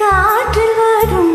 കാറ്റിൽ വരും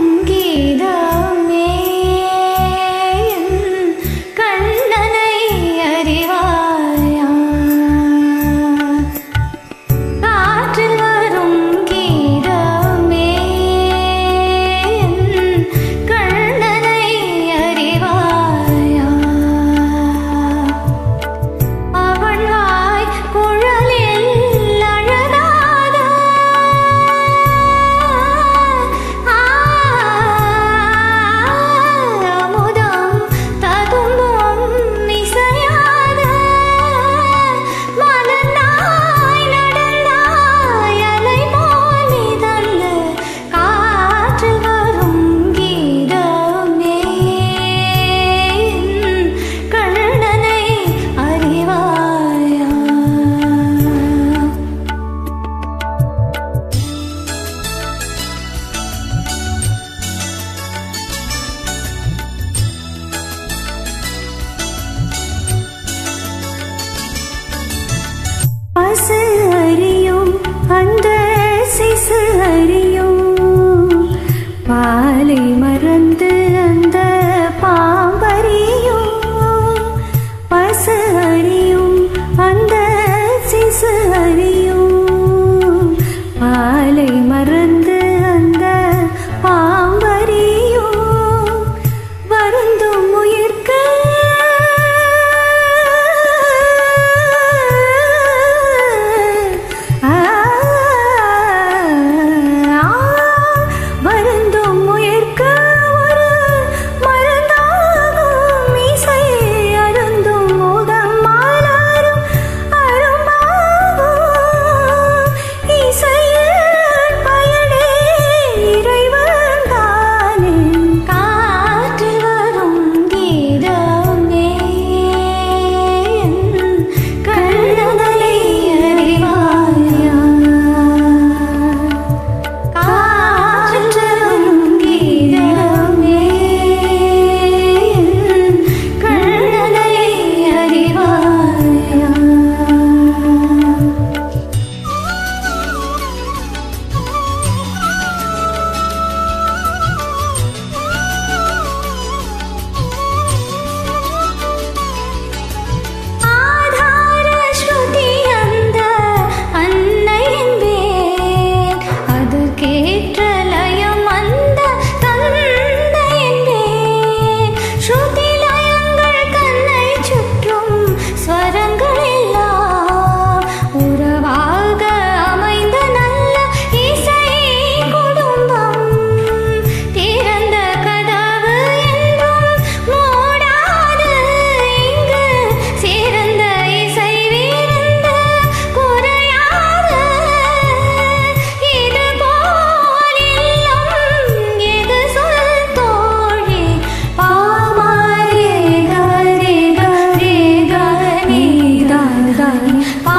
你在。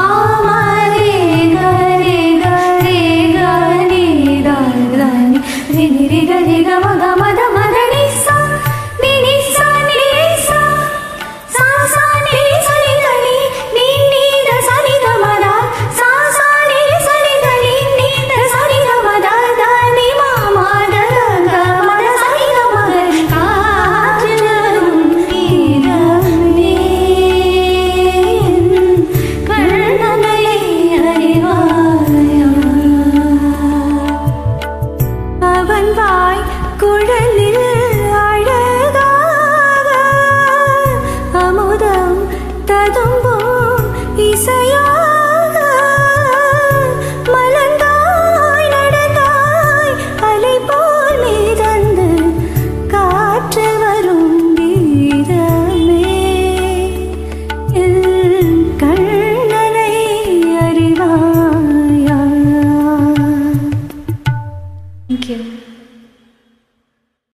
带动过。